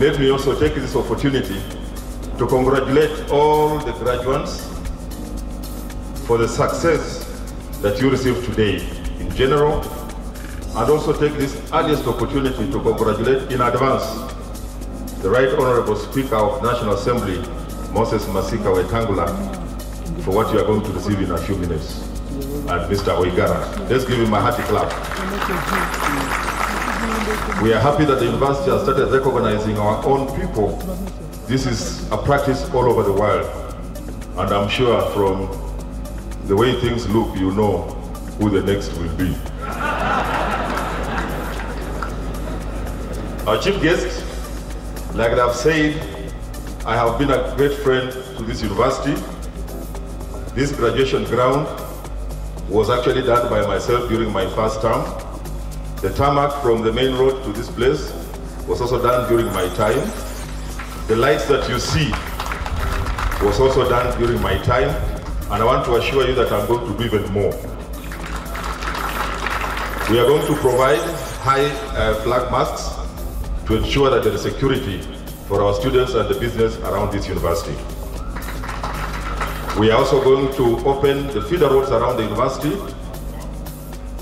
Let me also take this opportunity to congratulate all the graduates for the success that you received today in general, and also take this earliest opportunity to congratulate in advance the Right Honorable Speaker of National Assembly, Moses Masika Wetangula, for what you are going to receive in a few minutes. And Mr. Oigara. Let's give him a hearty clap. We are happy that the university has started recognizing our own people. This is a practice all over the world. And I'm sure from the way things look, you know who the next will be. Our chief guest, like I've said, I have been a great friend to this university. This graduation ground was actually done by myself during my first term. The tarmac from the main road to this place was also done during my time. The lights that you see was also done during my time, and I want to assure you that I'm going to do even more. We are going to provide high uh, flag masks to ensure that there is security for our students and the business around this university. We are also going to open the feeder roads around the university.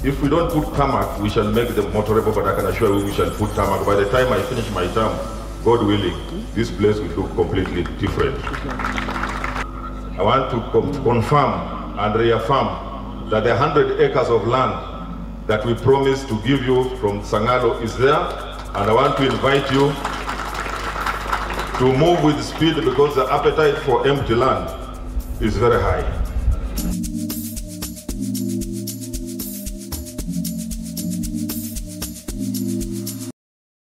If we don't put tarmac, we shall make them motorable, but I can assure you we shall put tarmac. By the time I finish my term, God willing, this place will look completely different. I want to confirm and reaffirm that the 100 acres of land that we promised to give you from Sangalo is there, and I want to invite you to move with speed because the appetite for empty land is very high.